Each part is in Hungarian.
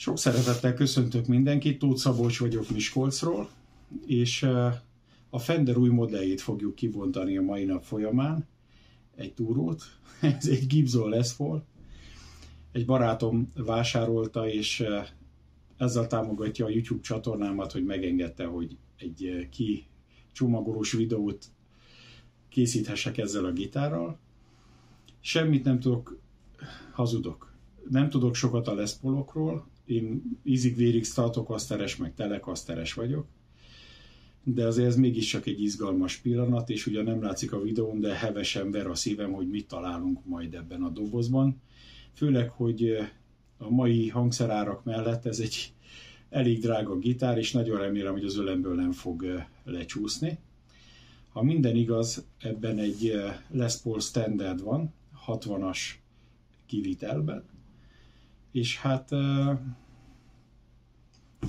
Sok szeretettel köszöntök mindenkit, Tóth Szabolcs vagyok Miskolcról, és a Fender új modelljét fogjuk kibontani a mai nap folyamán, egy túrót, ez egy Gibson Les Paul, egy barátom vásárolta, és ezzel támogatja a YouTube csatornámat, hogy megengedte, hogy egy ki csomagolós videót készíthessek ezzel a gitárral. Semmit nem tudok, hazudok. Nem tudok sokat a Les Paulokról, én ízig-vérig Stratocasteres, meg Telecasteres vagyok, de azért ez mégiscsak egy izgalmas pillanat, és ugye nem látszik a videón, de hevesen ver a szívem, hogy mit találunk majd ebben a dobozban. Főleg, hogy eh, a mai hangszerárak mellett ez egy elég drága gitár, és nagyon remélem, hogy az ölemből nem fog eh, lecsúszni. Ha minden igaz, ebben egy eh, Les Paul Standard van, 60-as kivitelben, és hát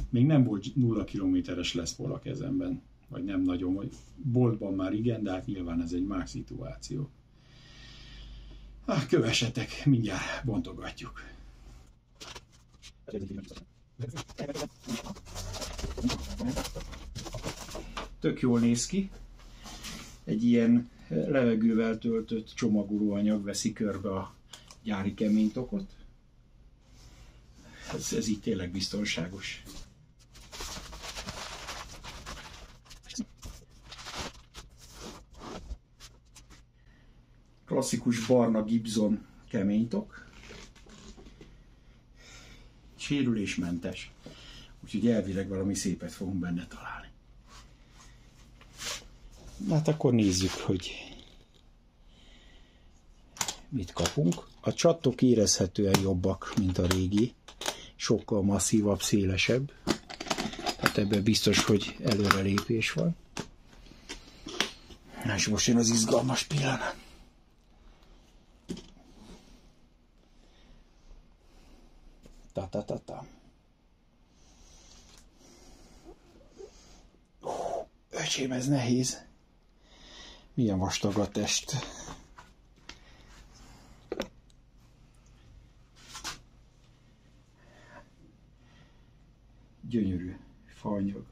még nem volt nulla kilométeres lesz a kezemben, vagy nem nagyon, vagy boltban már igen, de hát nyilván ez egy más szituáció. Ah, kövessetek, mindjárt bontogatjuk. Tök jól néz ki. Egy ilyen levegővel töltött csomagolóanyag veszi körbe a gyári keménytokot ez, ez így tényleg biztonságos. Klasszikus barna Gibson keménytok. Sérülésmentes. Úgyhogy elvileg valami szépet fogunk benne találni. Hát akkor nézzük, hogy mit kapunk. A csattok érezhetően jobbak, mint a régi sokkal masszívabb, szélesebb. Tehát ebben biztos, hogy előrelépés van. És most jön az izgalmas pillanat. Ta-ta-ta-ta. Öcsém, ez nehéz. Milyen vastag a test. Gyönyörű fanyag.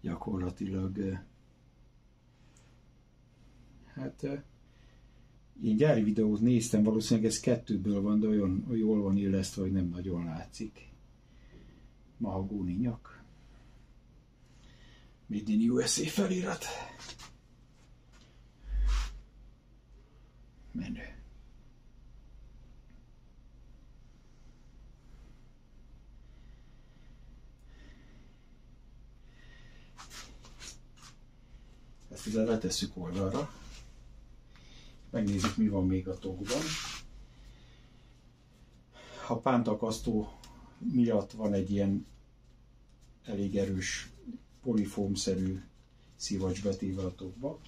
Gyakorlatilag hát én gyári videót néztem, valószínűleg ez kettőből van, de olyan jól van illesztve, hogy nem nagyon látszik. Mahagóni nyak. Made in USA felirat. Ezt ide letesszük oldalra. Megnézzük, mi van még a tokban. A pántakasztó miatt van egy ilyen elég erős polifómszerű szivacs betéve a tokba.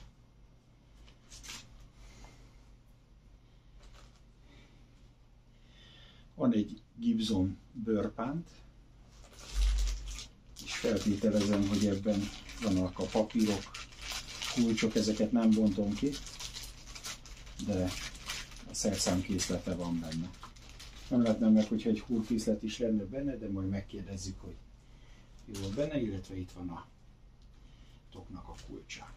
Van egy Gibson bőrpánt, és feltételezem, hogy ebben vannak a papírok, kulcsok, ezeket nem bontom ki, de a szerszámkészlete van benne. Nem lehetne meg, hogyha egy húrkészlet is lenne benne, de majd megkérdezzük, hogy jó benne, illetve itt van a toknak a kulcsa.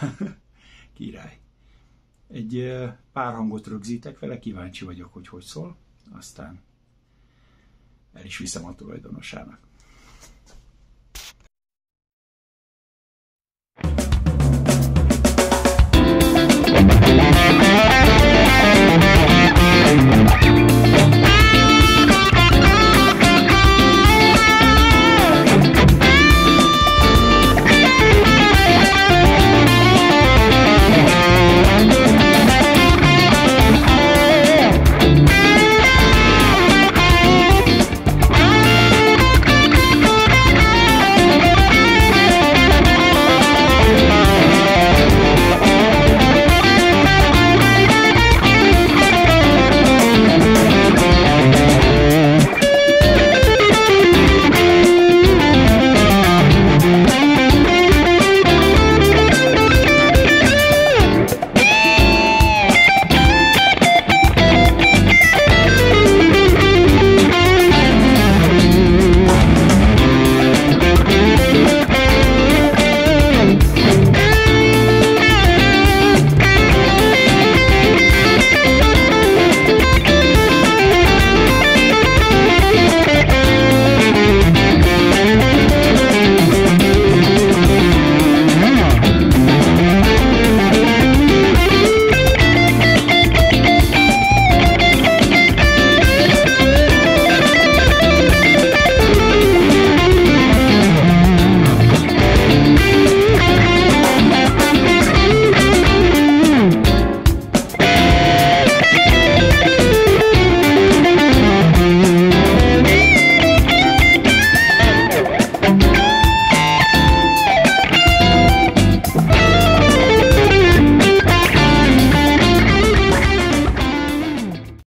Király. Egy pár hangot rögzítek vele, kíváncsi vagyok, hogy hogy szól aztán el is viszem a tulajdonosának.